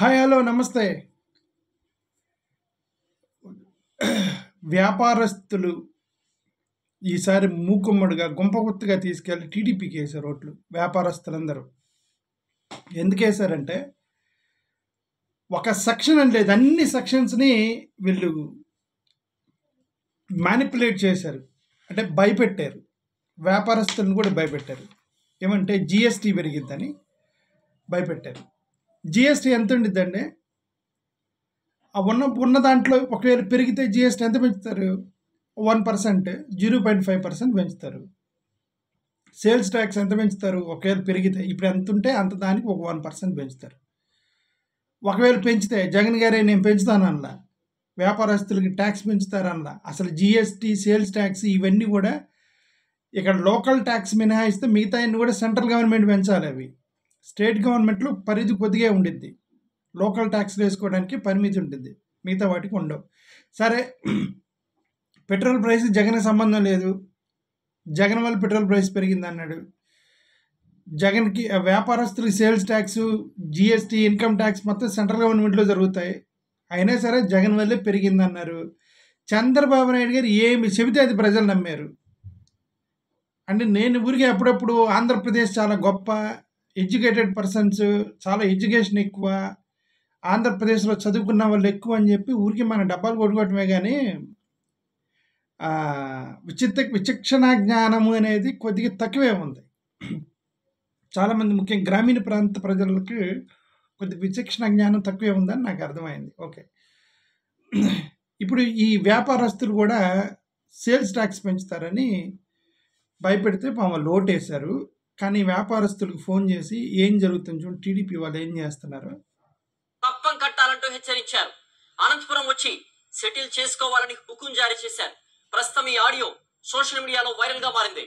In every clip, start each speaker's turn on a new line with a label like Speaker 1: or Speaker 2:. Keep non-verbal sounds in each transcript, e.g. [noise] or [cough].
Speaker 1: Hi hello నమస్తే. వ్యాపారస్తులు ఈసారి మూకుమ్మడిగా గుంపగుత్తుగా తీసుకెళ్ళి టీడీపీకి వేశారు ఓట్లు వ్యాపారస్తులందరూ. ఎందుకు వేశారంటే ఒక సెక్షన్ అని లేదు అన్ని సెక్షన్స్ని వీళ్ళు మ్యానిపులేట్ చేశారు. అంటే భయపెట్టారు. వ్యాపారస్తులను కూడా భయపెట్టారు. ఏమంటే జిఎస్టీ పెరిగిద్దని భయపెట్టారు. జిఎస్టీ ఎంత ఉండిద్దండి? ఆ ఉన్న ఉన్న దాంట్లో ఒకవేళ పెరిగితే జిఎస్టీ ఎంత పెంచుతారు? One percent zero point five percent పెంచుతారు. సేల్స్ ట్యాక్స్ ఎంత పెంచుతారు? ఒకవేళ పెరిగితే ఇప్పుడు ఎంత ఉంటే అంత దానికి ఒక వన్ పర్సెంట్ పెంచుతారు. ఒకవేళ పెంచితే జగన్ గారే నేను పెంచుతానన్నా వ్యాపారస్తులకి ట్యాక్స్ పెంచుతారన్నా అసలు జిఎస్టీ సేల్స్ ట్యాక్స్ ఇవన్నీ కూడా ఇక్కడ లోకల్ ట్యాక్స్ మినహాయిస్తే మిగతా అన్ని కూడా సెంట్రల్ గవర్నమెంట్ పెంచాలి అవి. స్టేట్ గవర్నమెంట్లో పరిధి కొద్దిగా ఉండిద్ది. లోకల్ ట్యాక్స్ వేసుకోవడానికి పరిమితి ఉంటుంది మిగతా వాటికి ఉండవు. సరే పెట్రోల్ ప్రైస్ జగన్ సంబంధం లేదు. జగన్ వల్ల పెట్రోల్ ప్రైస్ పెరిగింది అన్నాడు జగన్కి వ్యాపారస్తులు sales tax GST income tax మొత్తం సెంట్రల్ గవర్నమెంట్లో జరుగుతాయి. అయినా సరే జగన్ వల్లే పెరిగింది అన్నారు చంద్రబాబు నాయుడు గారు ఏమి చెబితే అది ప్రజలు నమ్మారు. అంటే నేను ఊరికి అప్పుడప్పుడు ఆంధ్రప్రదేశ్ చాలా గొప్ప ఎడ్యుకేటెడ్ పర్సన్స్ చాలా ఎడ్యుకేషన్ ఎక్కువ ఆంధ్రప్రదేశ్లో చదువుకున్న వాళ్ళు ఎక్కువ అని చెప్పి ఊరికి మన డబ్బాలు కొట్టుకోవటమే కానీ విచిత్ర విచక్షణ జ్ఞానము అనేది కొద్దిగా తక్కువే ఉంది. చాలామంది ముఖ్యంగా గ్రామీణ ప్రాంత ప్రజలకి కొద్ది విచక్షణ జ్ఞానం తక్కువే ఉందని నాకు అర్థమైంది. ఓకే. ఇప్పుడు ఈ వ్యాపారస్తులు కూడా సేల్స్ ట్యాక్స్ పెంచుతారని భయపెడితే పాపం లోటేశారు కానీ వ్యాపారస్తులకు ఫోన్ చేసి ఏం జరుగుతుంది చూడండి టీడీపీ వాళ్ళు ఏం చేస్తున్నారు?
Speaker 2: కప్పం కట్టాలంటూ హెచ్చరించారు. అనంతపురం వచ్చి సెటిల్ చేసుకోవాలని హుకుం జారీ చేశారు. ప్రస్తుతం ఈ ఆడియో సోషల్ మీడియాలో వైరల్గా మారింది.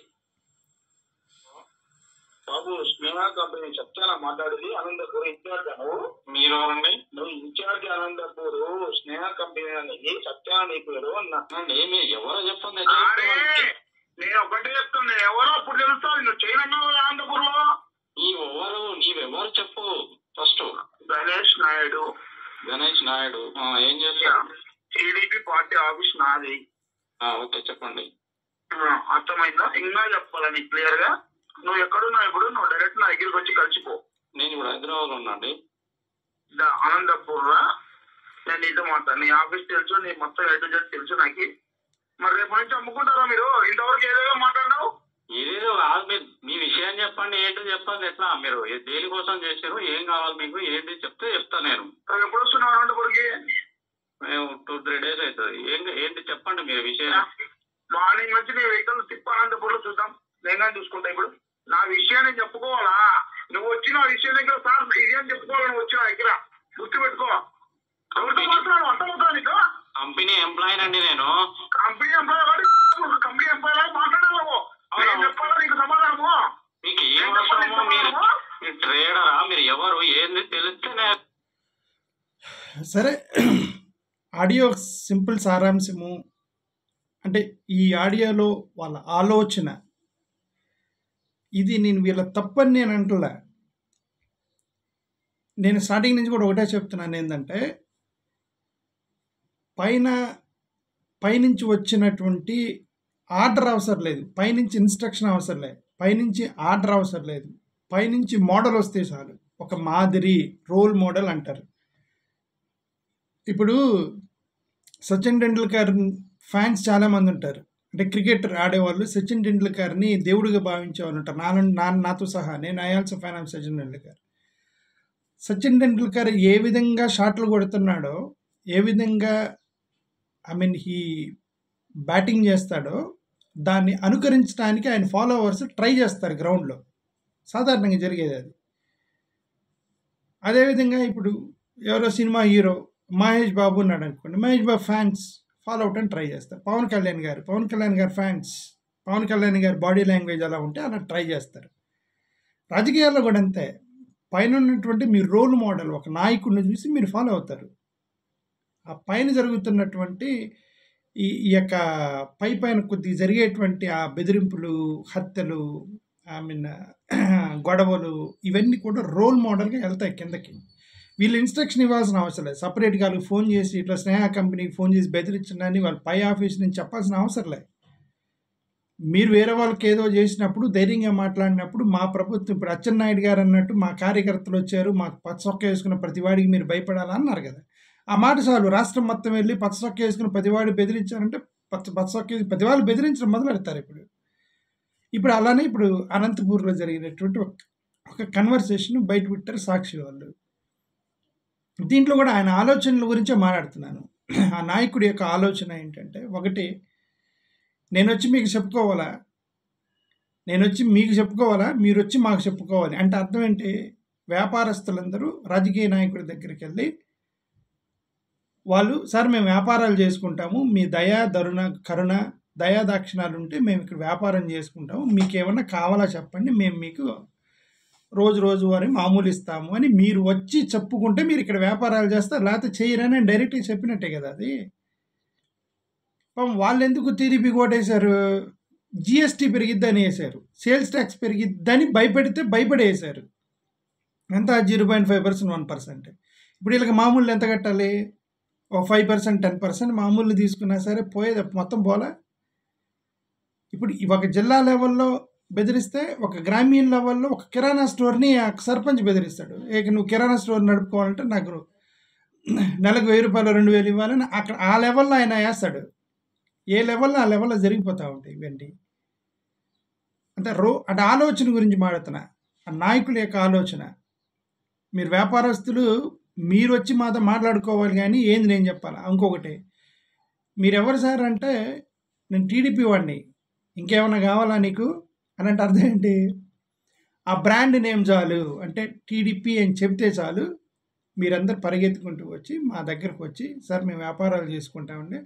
Speaker 3: బాబు స్నేహ కంపెనీ చెప్తానా మాట్లాడేది? అనంతపూర్ ఇన్ఛార్జ్ నువ్వు
Speaker 4: మీరు ఎవరండి
Speaker 3: నువ్వు ఇన్ఛార్జ్ అనంతపూర్ స్నేహ కంపెనీ అనేది చెప్తానా నీ పేరు? అన్నా.
Speaker 4: ఎవరో చెప్పండి.
Speaker 3: నేను ఒకటే చెప్తున్నా ఎవరో అప్పుడు తెలుస్తావు నువ్వు చేయనన్నావు అనంతపూర్లో
Speaker 4: నీవెవరు నీవెవరు చెప్పు ఫస్ట్
Speaker 3: గణేష్ నాయుడు.
Speaker 4: గణేష్ నాయుడు. ఆ, ఏం చేస్తారు
Speaker 3: టీడీపీ పార్టీ ఆఫీస్ నాది.
Speaker 4: ఆ, ఓకే చెప్పండి.
Speaker 3: ఆ, అర్థమైందా? ఇంకా చెప్పాలా నీకు క్లియర్గా నువ్వు ఎక్కడున్నావు ఇప్పుడు? నువ్వు డైరెక్ట్ నా దగ్గరికి వచ్చి కలిసిపో.
Speaker 4: నేను ఇప్పుడు హైదరాబాద్లో ఉన్నాండి
Speaker 3: అనంతపూర్ రా నేను నీతో మాట్లాడు నీ ఆఫీస్ తెలుసు నీ మొత్తం ఎటు తెలుసు నాకు. మరి రేపు నుంచి అమ్ముకుంటారా మీరు? ఇంతవరకు ఏదేదో మాట్లాడినావు?
Speaker 4: ఏదేదో కాదు మీరు మీ విషయం చెప్పండి ఏంటో చెప్పండి ఎట్లా? మీరు దేనికోసం చేశారు ఏం కావాలి మీకు ఏంటి చెప్తే చెప్తా నేను.
Speaker 3: ఎప్పుడు వస్తున్నావు అనంతపూర్కి
Speaker 4: మేము టూ త్రీ డేస్ అవుతుంది. ఏం ఏంటి చెప్పండి మీరు విషయం
Speaker 3: మార్నింగ్ నుంచి నీ వెహికల్ తిప్ప అనంతపూర్లో చూద్దాం. నేను చూసుకుంటా ఇప్పుడు. నా విషయాన్ని చెప్పుకోవాలా? నువ్వు వచ్చిన విషయం దగ్గర సార్ విషయం చెప్పుకోవాలి? నువ్వు వచ్చిన దగ్గర. గుర్తు పెట్టుకో ఎవరితో మాట్లాడు అర్థమవుతా నీకు?
Speaker 4: కంపెనీ ఎంప్లాయీ అండి నేను.
Speaker 3: కంపెనీ ఎంప్లాయ్ కంపెనీ ఎంప్లాయ్ లాగా నేను చెప్పాలా నీకు సమాధానము.
Speaker 4: మీకు ఏం అవసరమో మీరు ట్రేడరా? మీరు ఎవరు? ఏంది? తెలిస్తే నేను
Speaker 1: సరే. ఆడియో సింపుల్ సారాంశము. అంటే ఈ ఆడియోలో వాళ్ళ ఆలోచన. ఇది నేను వీళ్ళ తప్పని నేను అంటలే. నేను స్టార్టింగ్ నుంచి కూడా ఒకటే చెప్తున్నాను ఏంటంటే పైన పైనుంచి వచ్చినటువంటి ఆర్డర్ అవసరం లేదు. పైనుంచి ఇన్స్ట్రక్షన్ అవసరం లేదు. పైనుంచి ఆర్డర్ అవసరం లేదు. పైనుంచి మోడల్ వస్తే చాలు. ఒక మాదిరి రోల్ మోడల్ అంటారు. ఇప్పుడు సచిన్ టెండూల్కర్ ఫ్యాన్స్ చాలామంది ఉంటారు. అంటే క్రికెటర్ ఆడేవాళ్ళు సచిన్ టెండూల్కర్ని దేవుడిగా భావించే వాళ్ళు ఉంటారు. నాన్న నా నాతో సహా. నేను I also fan of Sachin Tendulkar. Sachin Tendulkar ఏ విధంగా షాట్లు కొడుతున్నాడో ఏ విధంగా ఐ మీన్ హీ బ్యాటింగ్ చేస్తాడో దాన్ని అనుకరించడానికి ఆయన ఫాలోవర్స్ ట్రై చేస్తారు గ్రౌండ్లో. సాధారణంగా జరిగేది అది. అదేవిధంగా ఇప్పుడు ఎవరో సినిమా హీరో మహేష్ బాబు ఉన్నాడు అనుకోండి Mahesh Babu fans follow out అని ట్రై చేస్తారు. పవన్ కళ్యాణ్ గారు పవన్ కళ్యాణ్ గారు ఫ్యాన్స్ పవన్ కళ్యాణ్ గారి బాడీ లాంగ్వేజ్ అలా ఉంటే అలా ట్రై చేస్తారు. రాజకీయాల్లో కూడా అంతే. పైన ఉన్నటువంటి మీ రోల్ మోడల్ ఒక నాయకుడిని చూసి మీరు ఫాలో అవుతారు. ఆ పైన జరుగుతున్నటువంటి ఈ ఈ యొక్క పై పైన కొద్దిగా జరిగేటువంటి ఆ బెదిరింపులు హత్యలు ఐ మీన్ [clears throat] గొడవలు ఇవన్నీ కూడా రోల్ మోడల్గా వెళ్తాయి కిందకి. వీళ్ళు ఇన్స్ట్రక్షన్ ఇవ్వాల్సిన అవసరం లేదు. సపరేట్గా వాళ్ళకి ఫోన్ చేసి ఇట్లా స్నేహ కంపెనీకి ఫోన్ చేసి బెదిరించండి వాళ్ళ పై ఆఫీస్ నుంచి చెప్పాల్సిన అవసరం లేదు. మీరు వేరే వాళ్ళకి ఏదో చేసినప్పుడు ధైర్యంగా మాట్లాడినప్పుడు మా ప్రభుత్వం ఇప్పుడు అచ్చెన్నాయుడు గారు అన్నట్టు మా కార్యకర్తలు వచ్చారు మాకు పచ్చొక్క వేసుకున్న ప్రతివాడికి మీరు భయపడాలా అన్నారు కదా. ఆ మాట చాలు. రాష్ట్రం మొత్తం వెళ్ళి పచ్చ చొక్క పదివాడు ప్రతివాడు బెదిరించారంటే పచ్చ పచ్చ చొక్క ప్రతివాళ్ళు బెదిరించడం మొదలెడతారు ఇప్పుడు. ఇప్పుడు అలానే ఇప్పుడు అనంతపూర్లో జరిగినటువంటి ఒక ఒక కన్వర్సేషన్ బయట పెట్టారు సాక్షి వాళ్ళు. దీంట్లో కూడా ఆయన ఆలోచనల గురించే మాట్లాడుతున్నాను. ఆ నాయకుడి యొక్క ఆలోచన ఏంటంటే ఒకటి నేను వచ్చి మీకు చెప్పుకోవాలా? నేను వచ్చి మీకు చెప్పుకోవాలా? మీరు వచ్చి మాకు చెప్పుకోవాలి. అంటే అర్థం ఏంటి? వ్యాపారస్తులందరూ రాజకీయ నాయకుడి దగ్గరికి వెళ్ళి వాళ్ళు సార్ మేము వ్యాపారాలు చేసుకుంటాము. మీ దయా దరుణ కరుణ దయా దాక్షిణాలు ఉంటే మేము ఇక్కడ వ్యాపారం చేసుకుంటాము. మీకు ఏమన్నా కావాలా చెప్పండి. మేము మీకు రోజు రోజు వారి మామూలు ఇస్తాము అని మీరు వచ్చి చెప్పుకుంటే మీరు ఇక్కడ వ్యాపారాలు చేస్తారు లేకపోతే చేయరని డైరెక్ట్గా చెప్పినట్టే కదా అది. వాళ్ళు ఎందుకు టీడీపీ కొట్టేశారు జిఎస్టీ పెరిగిద్దని వేశారు. సేల్స్ ట్యాక్స్ పెరిగిద్దని భయపెడితే భయపడేసారు ఎంత? Zero point five percent one percent. ఇప్పుడు వీళ్ళకి మామూలు ఎంత కట్టాలి? ఒక ఫైవ్ పర్సెంట్ టెన్ పర్సెంట్ మామూలు తీసుకున్నా సరే పోయేది మొత్తం పోలే? ఇప్పుడు ఈ ఒక జిల్లా లెవెల్లో బెదిరిస్తే ఒక గ్రామీణ లెవెల్లో ఒక కిరాణా స్టోర్ని ఆ సర్పంచ్ బెదిరిస్తాడు. ఇక నువ్వు కిరాణా స్టోర్ నడుపుకోవాలంటే నాకు నెలకు వెయ్యి రూపాయలు రెండు వేలు ఇవ్వాలని అక్కడ ఆ లెవెల్లో ఆయన వేస్తాడు. ఏ లెవెల్లో ఆ లెవెల్లో జరిగిపోతూ ఉంటాయి ఇవన్నీ. అంటే రో అంటే ఆలోచన గురించి మాడుతున్నా ఆ నాయకుల యొక్క ఆలోచన. మీరు వ్యాపారస్తులు మీరు వచ్చి మాతో మాట్లాడుకోవాలి కానీ ఏంది నేను చెప్పాలా? ఇంకొకటి. మీరు ఎవరు సార్ అంటే నేను టీడీపీ వాడిని. ఇంకేమైనా కావాలా నీకు? అని అంటే అర్థం ఏంటి? ఆ బ్రాండ్ నేమ్ చాలు. అంటే టీడీపీ అని చెప్తే చాలు. మీరందరు పరిగెత్తుకుంటూ వచ్చి మా దగ్గరకు వచ్చి సార్ మేము వ్యాపారాలు చేసుకుంటామండి.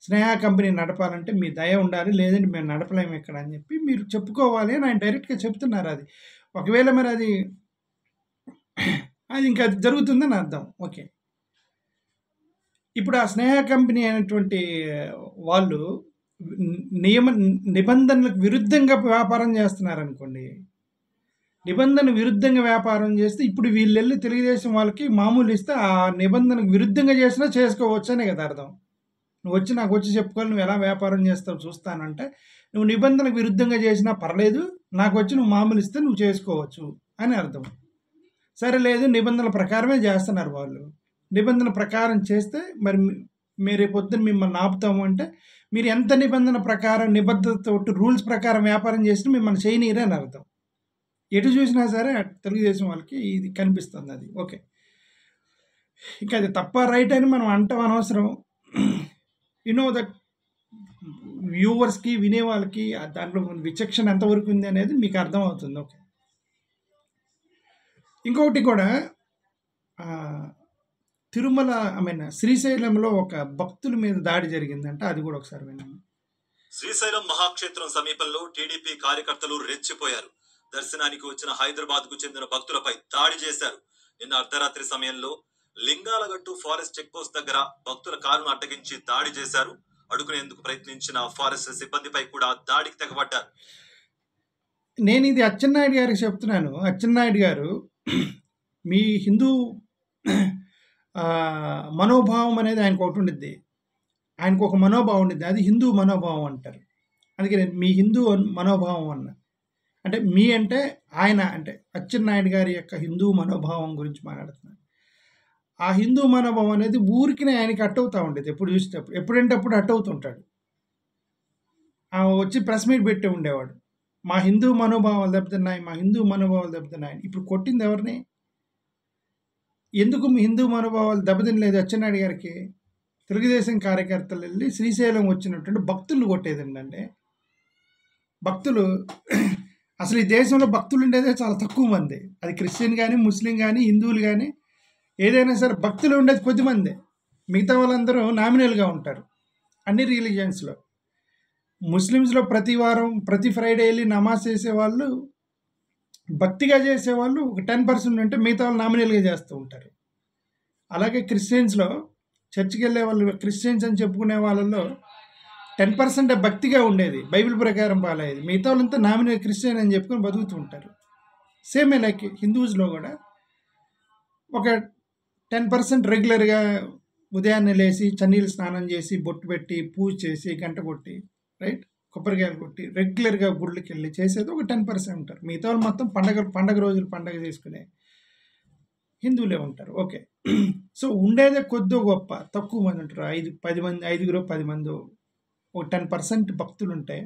Speaker 1: స్నేహ కంపెనీ నడపాలంటే మీ దయ ఉండాలి. లేదంటే మేము నడపలేము ఇక్కడ అని చెప్పి మీరు చెప్పుకోవాలి అని ఆయన డైరెక్ట్గా చెప్తున్నారు అది. ఒకవేళ మరి అది అది ఇంకా అది జరుగుతుందని అర్థం. ఓకే. ఇప్పుడు ఆ స్నేహ కంపెనీ అయినటువంటి వాళ్ళు నియమ నిబంధనలకు విరుద్ధంగా వ్యాపారం చేస్తున్నారనుకోండి నిబంధన విరుద్ధంగా వ్యాపారం చేస్తే ఇప్పుడు వీళ్ళు వెళ్ళి తెలుగుదేశం వాళ్ళకి మామూలు ఇస్తే ఆ నిబంధనకు విరుద్ధంగా చేసినా చేసుకోవచ్చు అనే కదా అర్థం. నువ్వు వచ్చి నాకు వచ్చి చెప్పుకోవాలి నువ్వు ఎలా వ్యాపారం చేస్తావు చూస్తానంటే నువ్వు నిబంధనకు విరుద్ధంగా చేసినా పర్లేదు నాకు వచ్చి నువ్వు మామూలు ఇస్తే నువ్వు చేసుకోవచ్చు అని అర్థం. సరే లేదు నిబంధనల ప్రకారమే చేస్తున్నారు వాళ్ళు. నిబంధన ప్రకారం చేస్తే మరి మీరు పొద్దున్న మిమ్మల్ని ఆపుతాము అంటే మీరు ఎంత నిబంధన ప్రకారం నిబద్ధతతో రూల్స్ ప్రకారం వ్యాపారం చేసినా మిమ్మల్ని చేయనీరే అని అర్థం. ఎటు చూసినా సరే తెలుగుదేశం వాళ్ళకి ఇది కనిపిస్తుంది అది. ఓకే. ఇంకా అది తప్ప రైట్ అని మనం అంటాం అనవసరం. యునో ద వ్యూవర్స్కి వినే వాళ్ళకి దాంట్లో విచక్షణ ఎంతవరకు ఉంది అనేది మీకు అర్థమవుతుంది. ఓకే. ఇంకొకటి కూడా తిరుమల ఐ మీన్ శ్రీశైలంలో ఒక భక్తుల మీద దాడి జరిగిందంట అది కూడా ఒకసారి విన్నాను
Speaker 5: శ్రీశైలం మహాక్షేత్రం సమీపంలో టీడీపీ కార్యకర్తలు రెచ్చిపోయారు. దర్శనానికి వచ్చిన హైదరాబాద్కు చెందిన భక్తులపై దాడి చేశారు. నిన్న అర్ధరాత్రి సమయంలో లింగాలగట్టు ఫారెస్ట్ చెక్ పోస్ట్ దగ్గర భక్తుల కారును అడ్డగించి దాడి చేశారు. అడుగునేందుకు ప్రయత్నించిన ఫారెస్ట్ సిబ్బందిపై కూడా దాడికి తెగబడ్డారు.
Speaker 1: నేను ఇది అచ్చెన్నాయుడు గారికి చెప్తున్నాను. అచ్చెన్నాయుడు గారు మీ హిందూ మనోభావం అనేది ఆయనకు ఒకటి ఉండిద్ది. ఆయనకు ఒక మనోభావం ఉండిద్ది. అది హిందూ మనోభావం అంటారు. అందుకే నేను మీ హిందూ మనోభావం అన్న. అంటే మీ అంటే ఆయన అంటే అచ్చెన్నాయుడు గారి యొక్క హిందూ మనోభావం గురించి మాట్లాడుతున్నాను. ఆ హిందూ మనోభావం అనేది ఊరికినే ఆయనకి అట్టవుతూ ఉండేది. ఎప్పుడు చూసేటప్పుడు ఎప్పుడంటే అప్పుడు అట్టవుతుంటాడు. వచ్చి ప్రెస్ మీట్ పెట్టి ఉండేవాడు. మా హిందూ మనోభావాలు దెబ్బతిన్నాయి మా హిందూ మనోభావాలు దెబ్బతిన్నాయి. ఇప్పుడు కొట్టింది ఎవరిని? ఎందుకు మీ హిందూ మనోభావాలు దెబ్బతినలేదు అచ్చెన్నాయుడు గారికి? తెలుగుదేశం కార్యకర్తలు వెళ్ళి శ్రీశైలం వచ్చినటువంటి భక్తులు కొట్టేదండి [clears throat] భక్తులు అసలు ఈ దేశంలో భక్తులు ఉండేదే చాలా తక్కువ మంది. అది క్రిస్టియన్ కానీ ముస్లిం కానీ హిందువులు కానీ ఏదైనా సరే భక్తులు ఉండేది కొద్దిమంది మిగతా వాళ్ళందరూ నామినల్గా ఉంటారు. అన్ని రిలీజియన్స్లో. ముస్లిమ్స్లో ప్రతి వారం ప్రతి ఫ్రైడే వెళ్ళి నమాజ్ చేసేవాళ్ళు భక్తిగా చేసేవాళ్ళు ఒక టెన్ పర్సెంట్ ఉంటే మిగతా వాళ్ళు నామినల్గా చేస్తూ ఉంటారు. అలాగే క్రిస్టియన్స్లో చర్చికి వెళ్ళే వాళ్ళు క్రిస్టియన్స్ అని చెప్పుకునే వాళ్ళలో టెన్ పర్సెంట్ భక్తిగా ఉండేది బైబిల్ ప్రకారం బాగాలేదు మిగతా వాళ్ళంతా నామినల్ క్రిస్టియన్ అని చెప్పుకొని బతుకుతూ ఉంటారు. సేమ్ లైక్ హిందూస్లో కూడా ఒక టెన్ పర్సెంట్ రెగ్యులర్గా ఉదయాన్నే లేచి చన్నీళ్ళు స్నానం చేసి బొట్టు పెట్టి పూజ చేసి గంట కొట్టి రైట్? కొబ్బరికాయలు కొట్టి రెగ్యులర్గా గుళ్ళకి వెళ్ళి చేసేది ఒక టెన్ పర్సెంట్ ఉంటారు. మిగతా వాళ్ళు మొత్తం పండగ పండగ రోజులు పండగ చేసుకునే హిందువులే ఉంటారు. ఓకే. [clears throat] సో ఉండేదే కొద్దో గొప్ప. తక్కువ మంది ఉంటారు. ఐదు పది మంది ఐదుగురు పది మంది ఒక టెన్ పర్సెంట్ భక్తులు ఉంటే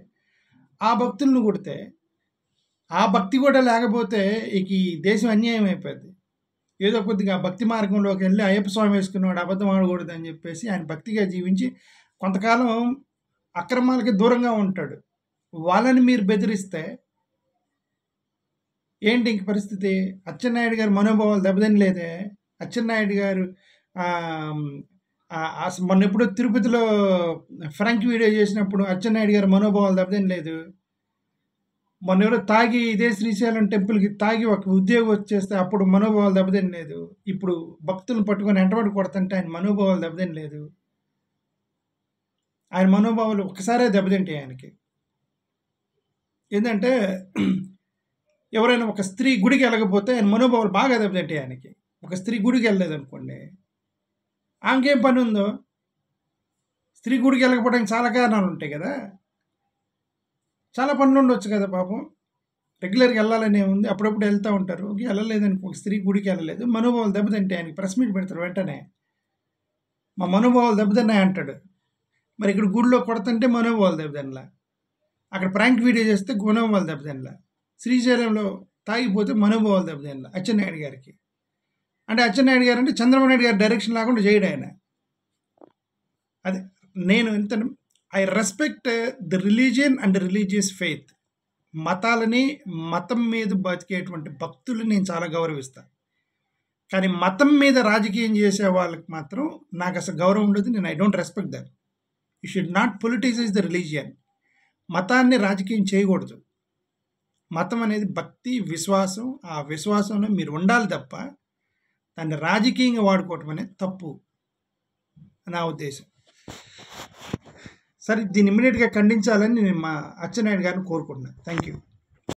Speaker 1: ఆ భక్తులను కొడితే ఆ భక్తి కూడా లేకపోతే ఇక ఈ దేశం అన్యాయం అయిపోద్ది. ఏదో కొద్దిగా భక్తి మార్గంలోకి వెళ్ళి అయ్యప్ప స్వామి వేసుకున్నవాడు అబద్ధం ఆడకూడదు అని చెప్పేసి ఆయన భక్తిగా జీవించి కొంతకాలం అక్రమాలకి దూరంగా ఉంటాడు. వాళ్ళని మీరు బెదిరిస్తే ఏంటి ఇంక పరిస్థితి? అచ్చెన్నాయుడు గారి మనోభావాలు దెబ్బతిని లేదే అచ్చెన్నాయుడు గారు మొన్న ఎప్పుడో తిరుపతిలో ఫ్రాంక్ వీడియో చేసినప్పుడు అచ్చెన్నాయుడు గారి మనోభావాలు దెబ్బతిని లేదు మొన్న ఎవరో తాగి ఇదే శ్రీశైలం టెంపుల్కి తాగి ఒక ఉద్యోగం వచ్చేస్తే అప్పుడు మనోభావాలు దెబ్బతిని లేదు ఇప్పుడు భక్తులను పట్టుకొని ఎంటబడి కొడుతుంటే ఆయన మనోభావాలు దెబ్బతిని లేదు ఆయన మనోభావాలు ఒక్కసారే దెబ్బతింటాయి ఆయనకి. ఏంటంటే ఎవరైనా ఒక స్త్రీ గుడికి వెళ్ళకపోతే ఆయన మనోభావాలు బాగా దెబ్బతింటాయి ఆయనకి. ఒక స్త్రీ గుడికి వెళ్ళలేదు అనుకోండి ఆమెకేం పని ఉందో స్త్రీ గుడికి వెళ్ళకపోవడానికి చాలా కారణాలు ఉంటాయి కదా. చాలా పనులు ఉండొచ్చు కదా పాపం. రెగ్యులర్గా వెళ్ళాలని ఉంది. అప్పుడప్పుడు వెళ్తూ ఉంటారు. ఓకే వెళ్ళలేదని ఒక స్త్రీ గుడికి వెళ్ళలేదు. మనోభావాలు దెబ్బతింటే ఆయనకి. ప్రెస్ మీట్ పెడతారు వెంటనే. మా మనోభావాలు దెబ్బతిన్నాయి అంటాడు మరి ఇక్కడ గుడిలో కొడతంటే మనోభావాలు దెబ్బతినలా అక్కడ ప్రాంక్ వీడియో చేస్తే మనోభావాలు దెబ్బతినలా శ్రీశైలంలో తాగిపోతే మనోభావాలు దెబ్బతినలా అచ్చెన్నాయుడు గారికి. అంటే అచ్చెన్నాయుడు గారు అంటే చంద్రబాబు నాయుడు గారి డైరెక్షన్ లేకుండా చేయడు ఆయన. అదే నేను ఎంత I respect the religion and religious faith మతాలని మతం మీద బతికేటువంటి భక్తులు నేను చాలా గౌరవిస్తాను కానీ మతం మీద రాజకీయం చేసే వాళ్ళకి మాత్రం నాకు అసలు గౌరవం ఉండదు నేను I don't respect that you should not politicize the religion మతాన్ని రాజకీయం చేయకూడదు. మతం అనేది భక్తి విశ్వాసం. ఆ విశ్వాసంలో మీరు ఉండాలి తప్ప దాన్ని రాజకీయంగా వాడుకోవటం అనేది తప్పు. నా ఉద్దేశం. సరే దీన్ని ఇమ్మీడియట్గా ఖండించాలని నేను మా అచ్చెన్నాయుడు గారిని కోరుకుంటున్నాను. Thank you